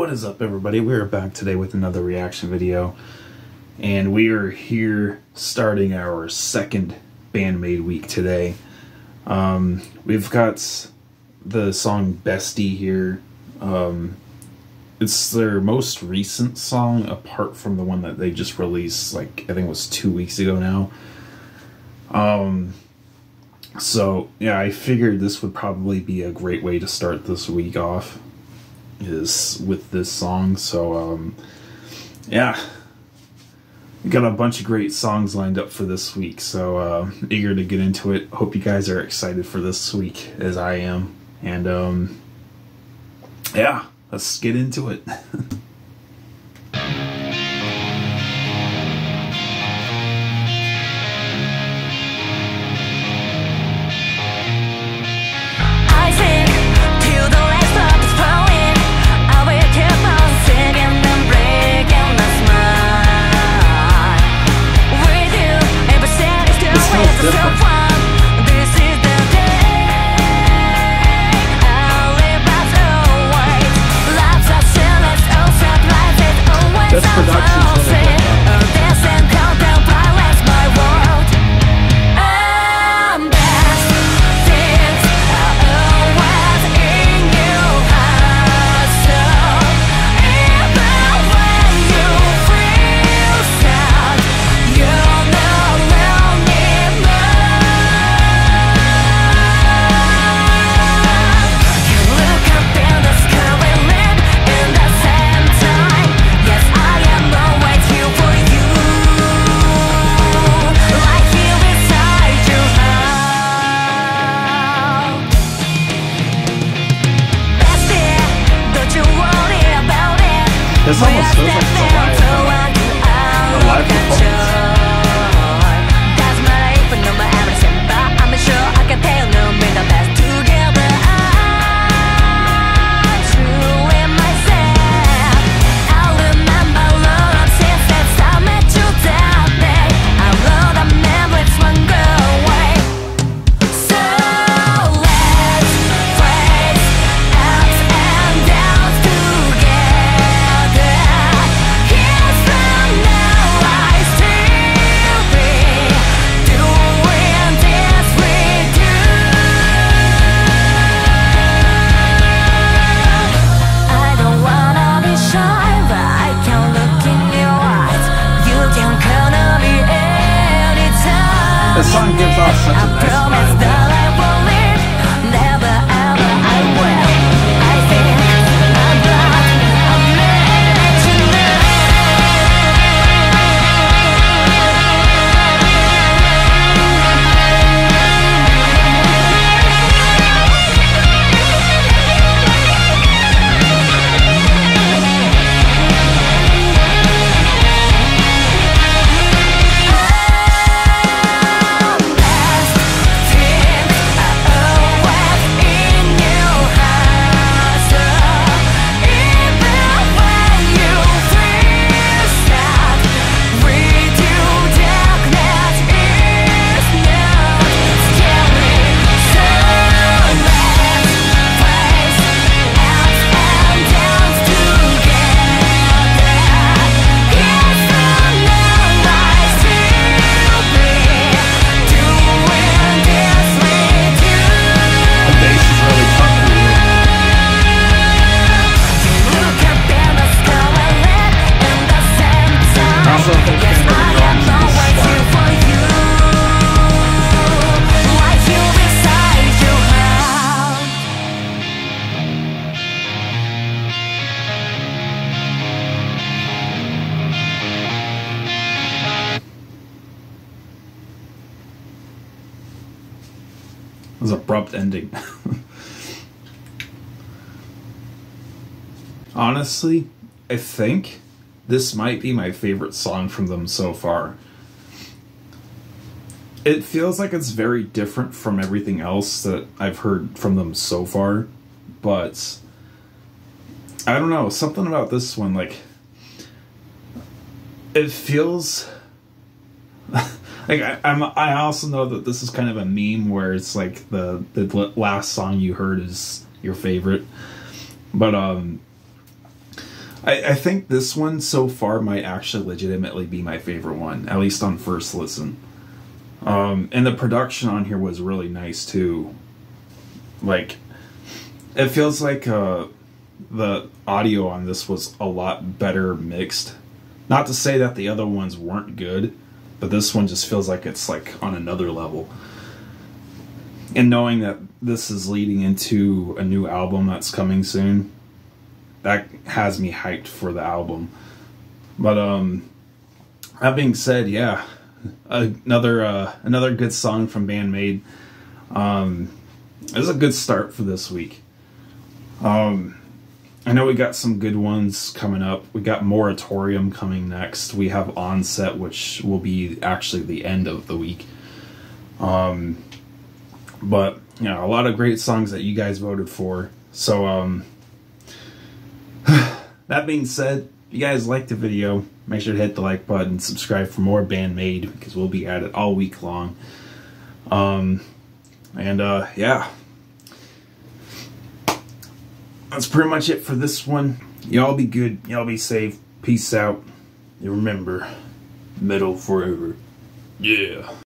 is up everybody? We are back today with another reaction video and we are here starting our second Band-Maid week today. Um, we've got the song Bestie here. Um, it's their most recent song apart from the one that they just released like I think it was two weeks ago now. Um, so yeah, I figured this would probably be a great way to start this week off is with this song. So um, yeah, we got a bunch of great songs lined up for this week. So uh, eager to get into it. Hope you guys are excited for this week as I am. And um, yeah, let's get into it. The song gives off such a nice. Was abrupt ending. Honestly, I think this might be my favorite song from them so far. It feels like it's very different from everything else that I've heard from them so far, but I don't know, something about this one like it feels like I, am I also know that this is kind of a meme where it's like the the last song you heard is your favorite, but um, I, I think this one so far might actually legitimately be my favorite one, at least on first listen. Um, and the production on here was really nice too. Like, it feels like uh, the audio on this was a lot better mixed. Not to say that the other ones weren't good, but this one just feels like it's like on another level. And knowing that this is leading into a new album that's coming soon, that has me hyped for the album. But um that being said, yeah, another uh, another good song from Band-Maid. Um, this is a good start for this week. Um, I know we got some good ones coming up. We got Moratorium coming next. We have Onset, which will be actually the end of the week. Um, but you know, a lot of great songs that you guys voted for. So um, that being said, if you guys liked the video, make sure to hit the like button, subscribe for more Band-Maid because we'll be at it all week long. Um, and uh, yeah, that's pretty much it for this one. Y'all be good. Y'all be safe. Peace out. And remember, metal forever. Yeah.